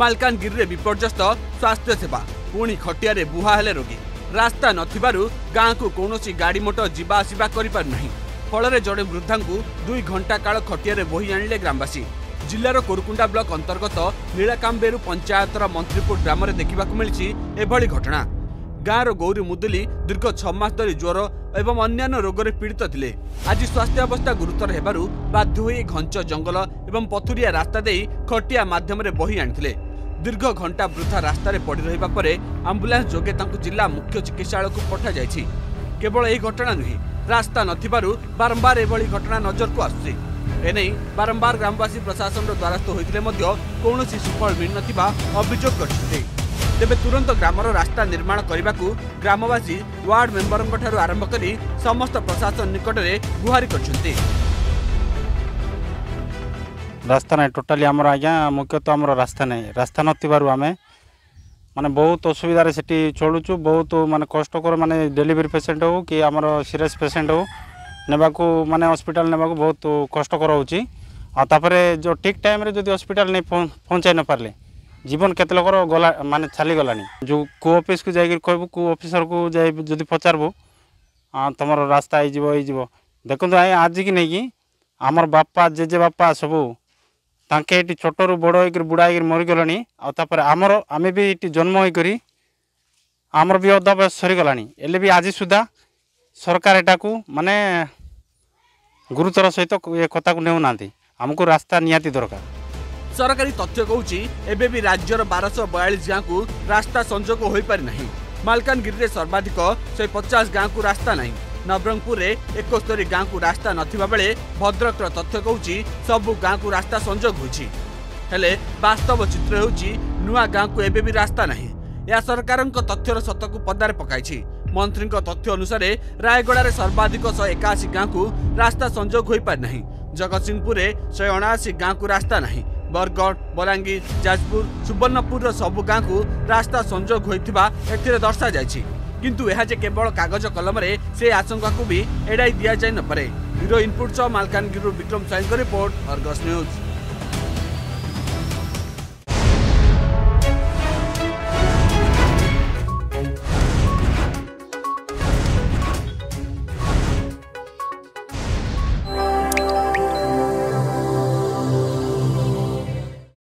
ମାଲକାନଗିରିରେ ବିପର୍ଯ୍ୟସ୍ତ ସ୍ୱାସ୍ଥ୍ୟ ସେବା। ପୁଣି ଖଟିଆରେ ବୁହା ହେଲେ ରୋଗୀ। ରାସ୍ତା ନଥିବାରୁ ଗାଁକୁ କୌଣସି ଗାଡ଼ି ମୋଟର ଯିବା ଆସିବା କରିପାରୁନାହିଁ। ଫଳରେ ଜଣେ ବୃଦ୍ଧାଙ୍କୁ ଦୁଇ ଘଣ୍ଟା କାଳ ଖଟିଆରେ ବୋହି ଆଣିଲେ ଗ୍ରାମବାସୀ। ଜିଲ୍ଲାର କୋରୁକୁଣ୍ଡା ବ୍ଲକ ଅନ୍ତର୍ଗତ ନୀଳାକାମ୍ବେରୁ ପଞ୍ଚାୟତର ମନ୍ତ୍ରୀପୁର ଗ୍ରାମରେ ଦେଖିବାକୁ ମିଳିଛି ଏଭଳି ଘଟଣା। ଗାଁର ଗୌରୀ ମୁଦୁଲି ଦୀର୍ଘ ଛଅ ମାସ ଧରି ଜ୍ୱର ଏବଂ ଅନ୍ୟାନ୍ୟ ରୋଗରେ ପୀଡ଼ିତ ଥିଲେ। ଆଜି ସ୍ୱାସ୍ଥ୍ୟ ଅବସ୍ଥା ଗୁରୁତର ହେବାରୁ ବାଧ୍ୟ ହୋଇ ଘଞ୍ଚ ଜଙ୍ଗଲ ଏବଂ ପଥୁରିଆ ରାସ୍ତା ଦେଇ ଖଟିଆ ମାଧ୍ୟମରେ ବହି ଆଣିଥିଲେ। ଦୀର୍ଘ ଘଣ୍ଟା ବୃଥା ରାସ୍ତାରେ ପଡ଼ି ରହିବା ପରେ ଆମ୍ବୁଲାନ୍ସ ଯୋଗେ ତାଙ୍କୁ ଜିଲ୍ଲା ମୁଖ୍ୟ ଚିକିତ୍ସାଳୟକୁ ପଠାଯାଇଛି। କେବଳ ଏହି ଘଟଣା ନୁହେଁ ରାସ୍ତା ନଥିବାରୁ ବାରମ୍ବାର ଏଭଳି ଘଟଣା ନଜରକୁ ଆସୁଛି। ଏନେଇ ବାରମ୍ବାର ଗ୍ରାମବାସୀ ପ୍ରଶାସନର ଦ୍ୱାରସ୍ଥ ହୋଇଥିଲେ ମଧ୍ୟ କୌଣସି ସୁଫଳ ମିଳିନଥିବା ଅଭିଯୋଗ କରିଛନ୍ତି। ତେବେ ତୁରନ୍ତ ଗ୍ରାମର ରାସ୍ତା ନିର୍ମାଣ କରିବାକୁ ଗ୍ରାମବାସୀ ୱାର୍ଡ ମେମ୍ବରଙ୍କଠାରୁ ଆରମ୍ଭ କରି ସମସ୍ତ ପ୍ରଶାସନ ନିକଟରେ ଗୁହାରି କରିଛନ୍ତି। রাস্তা নাই টোটালি আমার আজ্ঞা মুখ্যতঃ আমার রাস্তা নাই রাস্তা নথিবার আমি মানে বহুত অসুবিধার সেটি চলুছু বহুত মানে কষ্টকর মানে ডেলিভারি পেসেন্ট হোক কি আমার সিরিয়াস পেসেন্ট হোক নেওয়া মানে হসপিটাল নেওয়া বহুত কষ্টকর হচ্ছে তাপরে যে ঠিক টাইমে যদি হসপিটাল নেই পৌঁছাই নপারে জীবন কেতে লোকর গলা মানে চালিগলা যে কু অফিস কু যাই কহবু কু অফিসর কু যাই যদি পচারবু তোমার রাস্তা হয়ে যাব হয়ে যাব দেখুন আজ কি নেই আমার বাপা জেজে বাপা সবু ତାଙ୍କେ ଏଠି ଛୋଟରୁ ବଡ଼ ହେଇକରି ବୁଢ଼ା ହେଇକରି ମରିଗଲେଣି ଆଉ ତାପରେ ଆମର ଆମେ ବି ଏଠି ଜନ୍ମ ହେଇକରି ଆମର ବି ଅଧା ବୟସ ସରିଗଲାଣି। ହେଲେ ବି ଆଜି ସୁଦ୍ଧା ସରକାର ଏଟାକୁ ମାନେ ଗୁରୁତର ସହିତ ଏ କଥାକୁ ନେଉନାହାନ୍ତି। ଆମକୁ ରାସ୍ତା ନିହାତି ଦରକାର। ସରକାରୀ ତଥ୍ୟ କହୁଛି ଏବେ ବି ରାଜ୍ୟର ବାରଶହ ବୟାଳିଶ ଗାଁକୁ ରାସ୍ତା ସଂଯୋଗ ହୋଇପାରି ନାହିଁ ମାଲକାନଗିରିରେ ସର୍ବାଧିକ ଶହେ ପଚାଶ ଗାଁକୁ ରାସ୍ତା ନାହିଁ। ନବରଙ୍ଗପୁରରେ ଏକସ୍ତରୀ ଗାଁକୁ ରାସ୍ତା ନଥିବା ବେଳେ ଭଦ୍ରକର ତଥ୍ୟ କହୁଛି ସବୁ ଗାଁକୁ ରାସ୍ତା ସଂଯୋଗ ହୋଇଛି। ହେଲେ ବାସ୍ତବ ଚିତ୍ର ହେଉଛି ନୂଆ ଗାଁକୁ ଏବେ ବି ରାସ୍ତା ନାହିଁ। ଏହା ସରକାରଙ୍କ ତଥ୍ୟର ସତକୁ ପଦାରେ ପକାଇଛି। ମନ୍ତ୍ରୀଙ୍କ ତଥ୍ୟ ଅନୁସାରେ ରାୟଗଡ଼ାରେ ସର୍ବାଧିକ ଶହେ ଏକାଅଶୀ ଗାଁକୁ ରାସ୍ତା ସଂଯୋଗ ହୋଇପାରି ନାହିଁ। ଜଗତସିଂହପୁରରେ ଶହେ ଅଣାଅଶୀ ଗାଁକୁ ରାସ୍ତା ନାହିଁ। ବରଗଡ଼ ବଲାଙ୍ଗୀର ଯାଜପୁର ସୁବର୍ଣ୍ଣପୁରର ସବୁ ଗାଁକୁ ରାସ୍ତା ସଂଯୋଗ ହୋଇଥିବା ଏଥିରେ ଦର୍ଶାଯାଇଛି। କିନ୍ତୁ ଏହା ଯେ କେବଳ କାଗଜ କଲମରେ ସେ ଆଶଙ୍କାକୁ ବି ଏଡ଼ାଇ ଦିଆଯାଇ ନପାରେ ବ୍ୟୁରୋ ଇନପୁଟ୍ ସହ ମାଲକାନଗିରିରୁ ବିକ୍ରମ ସାଇଙ୍କ ରିପୋର୍ଟ ଅର୍ଗସ୍ ନ୍ୟୁଜ୍।